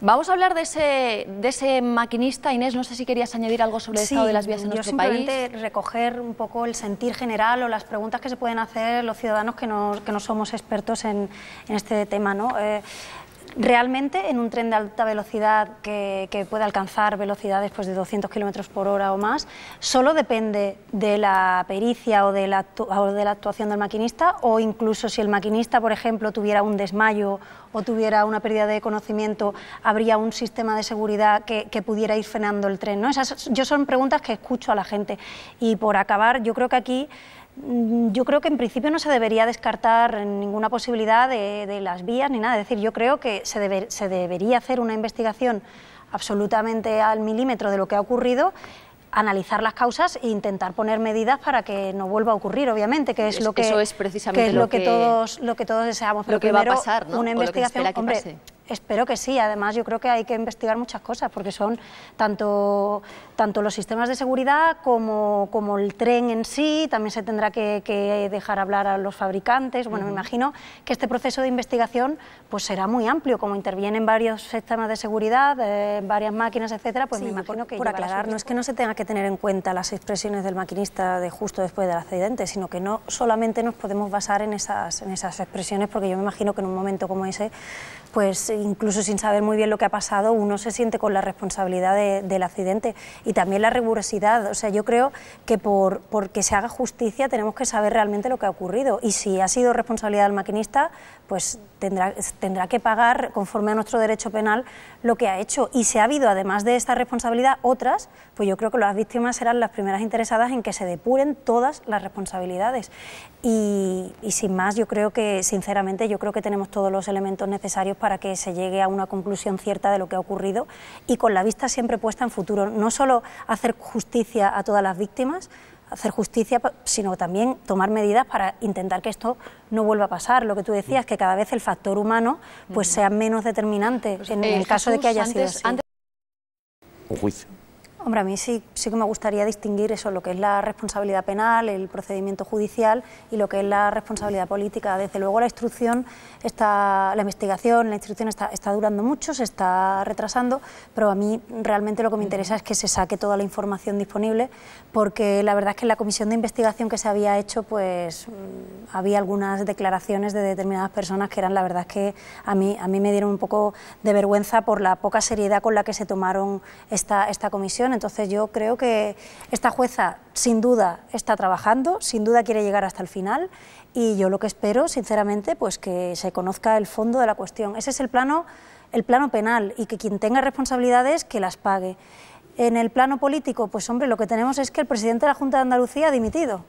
Vamos a hablar de ese, de ese maquinista. Inés, no sé si querías añadir algo sobre el estado de las vías en nuestro país. simplemente recoger un poco el sentir general o las preguntas que se pueden hacer los ciudadanos que no, que no somos expertos en, en este tema. ¿no? Eh, Realmente en un tren de alta velocidad que, puede alcanzar velocidades pues, de 200 kilómetros por hora o más, solo depende de la pericia o de la, de la actuación del maquinista o incluso si el maquinista, por ejemplo, tuviera un desmayo o tuviera una pérdida de conocimiento, habría un sistema de seguridad que, pudiera ir frenando el tren. ¿no? Esas yo son preguntas que escucho a la gente. Y por acabar, yo creo que aquí yo creo que en principio no se debería descartar ninguna posibilidad de, las vías ni nada. Es decir, yo creo que se, se debería hacer una investigación absolutamente al milímetro de lo que ha ocurrido analizar las causas e intentar poner medidas para que no vuelva a ocurrir, obviamente, que es, lo que eso es precisamente lo, que, todos lo que todos deseamos. Pero lo que va a pasar, ¿no? Una investigación, hombre, Espero que sí. Además, yo creo que hay que investigar muchas cosas, porque son tanto, tanto los sistemas de seguridad como, como el tren en sí. También se tendrá que, dejar hablar a los fabricantes. Bueno, me imagino que este proceso de investigación pues será muy amplio, como intervienen varios sistemas de seguridad, eh, varias máquinas, etcétera. Pues me imagino que por aclarar, no es que no se tenga que tener en cuenta las expresiones del maquinista de justo después del accidente, sino que no solamente nos podemos basar en esas, en esas expresiones, porque yo me imagino que en un momento como ese, pues incluso sin saber muy bien lo que ha pasado, uno se siente con la responsabilidad del accidente y también la rigurosidad. O sea, yo creo que por, que se haga justicia tenemos que saber realmente lo que ha ocurrido y si ha sido responsabilidad del maquinista, pues tendrá, tendrá que pagar conforme a nuestro derecho penal lo que ha hecho. Y si ha habido, además de esta responsabilidad, otras, pues yo creo que las víctimas serán las primeras interesadas en que se depuren todas las responsabilidades. Y sin más, yo creo que, sinceramente, yo creo que tenemos todos los elementos necesarios para que se llegue a una conclusión cierta de lo que ha ocurrido y con la vista siempre puesta en futuro. No solo hacer justicia a todas las víctimas, hacer justicia, sino también tomar medidas para intentar que esto no vuelva a pasar. Lo que tú decías, que cada vez el factor humano pues sea menos determinante pues, en el caso de que haya sido así. Un juicio. Hombre, a mí sí, sí que me gustaría distinguir eso, lo que es la responsabilidad penal, el procedimiento judicial y lo que es la responsabilidad política. Desde luego la instrucción, está, la investigación, la instrucción está, está durando mucho, se está retrasando, pero a mí realmente lo que me interesa es que se saque toda la información disponible, porque la verdad es que en la comisión de investigación que se había hecho, pues mm, había algunas declaraciones de determinadas personas que eran, la verdad es que a mí, a mí me dieron un poco de vergüenza por la poca seriedad con la que se tomaron esta, esta comisión entonces yo creo que esta jueza sin duda está trabajando, sin duda quiere llegar hasta el final y yo lo que espero, sinceramente, pues que se conozca el fondo de la cuestión. Ese es el plano, el plano penal y que quien tenga responsabilidades que las pague. En el plano político, pues hombre, lo que tenemos es que el presidente de la Junta de Andalucía ha dimitido.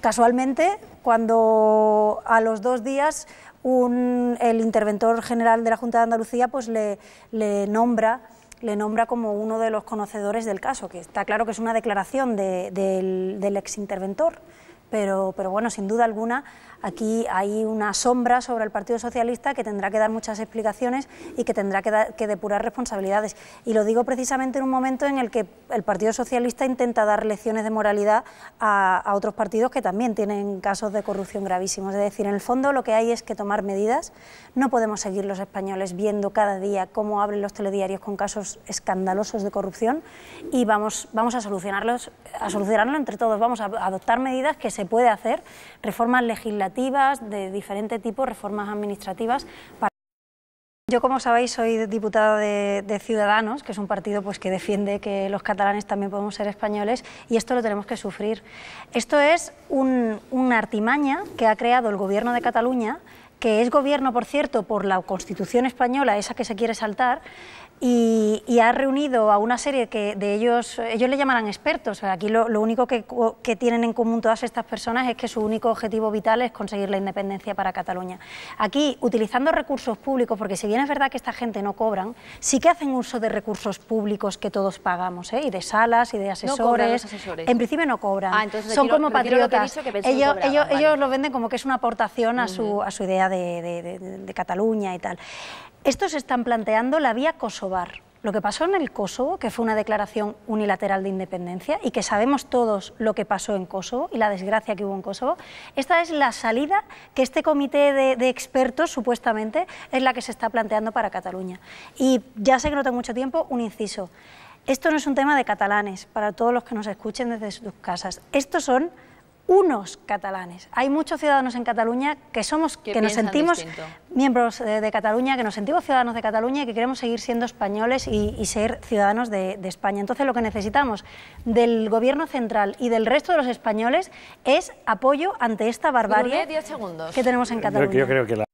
Casualmente, cuando a los dos días el interventor general de la Junta de Andalucía pues le, le nombra le nombra como uno de los conocedores del caso, que está claro que es una declaración del, del exinterventor, pero, pero bueno, sin duda alguna Aquí hay una sombra sobre el Partido Socialista que tendrá que dar muchas explicaciones y que tendrá que, depurar responsabilidades. Y lo digo precisamente en un momento en el que el Partido Socialista intenta dar lecciones de moralidad a, otros partidos que también tienen casos de corrupción gravísimos. Es decir, en el fondo lo que hay es que tomar medidas. No podemos seguir los españoles viendo cada día cómo abren los telediarios con casos escandalosos de corrupción y vamos, vamos a, solucionarlos, a solucionarlo entre todos. Vamos a adoptar medidas que puede hacer, reformas legislativas de diferente tipo, reformas administrativas. Yo, como sabéis, soy diputada de, Ciudadanos, que es un partido pues, que defiende que los catalanes también podemos ser españoles, y esto lo tenemos que sufrir. Esto es una artimaña que ha creado el Gobierno de Cataluña, que es gobierno, por cierto, por la Constitución española, esa que se quiere saltar, y, ha reunido a una serie que de ellos, ellos le llamarán expertos. Aquí lo, único que, tienen en común todas estas personas es que su único objetivo vital es conseguir la independencia para Cataluña. Aquí, utilizando recursos públicos, porque si bien es verdad que esta gente no cobran, sí que hacen uso de recursos públicos que todos pagamos, ¿eh? y de salas y de asesores. En principio no cobran. Ah, Son como patriotas. ellos, ellos, ellos, lo venden como que es una aportación a, su, a su idea de, de Cataluña y tal. Estos están planteando la vía Kosovar. lo que pasó en el Kosovo, que fue una declaración unilateral de independencia y que sabemos todos lo que pasó en Kosovo y la desgracia que hubo en Kosovo, esta es la salida que este comité de, expertos, supuestamente, es la que se está planteando para Cataluña. Y ya sé que no tengo mucho tiempo, un inciso. Esto no es un tema de catalanes, para todos los que nos escuchen desde sus casas. Estos son unos catalanes. Hay muchos ciudadanos en Cataluña que somos, que nos sentimos miembros de, Cataluña, que nos sentimos ciudadanos de Cataluña y que queremos seguir siendo españoles y, ser ciudadanos de, España. Entonces, lo que necesitamos del Gobierno central y del resto de los españoles es apoyo ante esta barbarie que tenemos en Cataluña. Yo, creo que